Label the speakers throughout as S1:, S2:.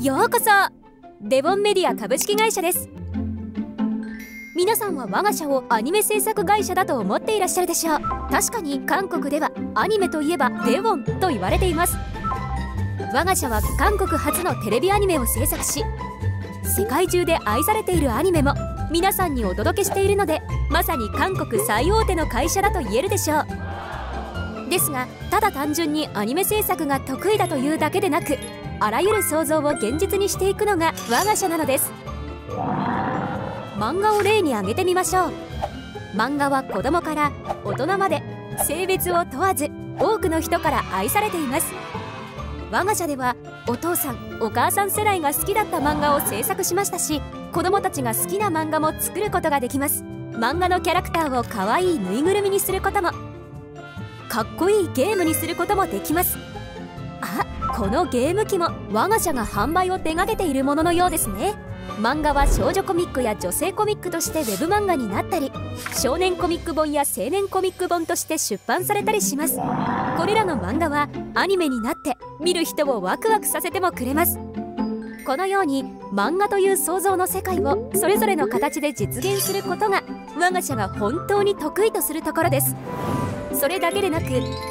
S1: ようこそ。デボンメディア株式会社です。皆さんは我が社をアニメ制作会社だと思っていらっしゃるでしょう。確かに韓国ではアニメといえばデボンと言われています。我が社は韓国初のテレビアニメを制作し世界中で愛されているアニメも皆さんにお届けしているのでまさに韓国最大手の会社だと言えるでしょう。ですがただ単純にアニメ制作が得意だというだけでなくあらゆる想像を現実にしていくのが我が社なのです。漫画を例に挙げてみましょう。漫画は子供から大人まで性別を問わず多くの人から愛されています。我が社ではお父さんお母さん世代が好きだった漫画を制作しましたし子供たちが好きな漫画も作ることができます。漫画のキャラクターを可愛いぬいぐるみにすることも。かっこいいゲームにすることもできます。あこのゲーム機も我が社が販売を手掛けているもののようですね。漫画は少女コミックや女性コミックとして web 漫画になったり少年コミック本や青年コミック本として出版されたりします。これらの漫画はアニメになって見る人をワクワクさせてもくれます。このように漫画という想像の世界をそれぞれの形で実現することが我が社が本当に得意とするところです。それだけでなく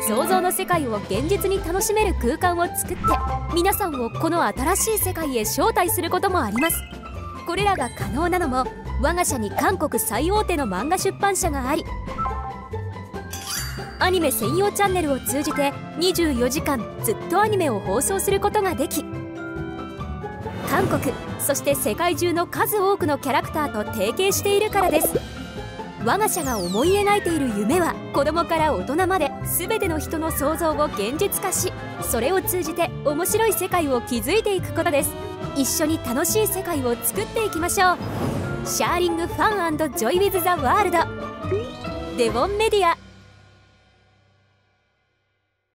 S1: 想像の世界を現実に楽しめる空間を作って皆さんをこの新しい世界へ招待することもあります。これらが可能なのも我が社に韓国最大手の漫画出版社がありアニメ専用チャンネルを通じて24時間ずっとアニメを放送することができ韓国そして世界中の数多くのキャラクターと提携しているからです。我が社が思い描いている夢は子供から大人まで全ての人の想像を現実化しそれを通じて面白い世界を築いていくことです。一緒に楽しい世界を作っていきましょう。 Sharing fun joy with the world テウォンメディア。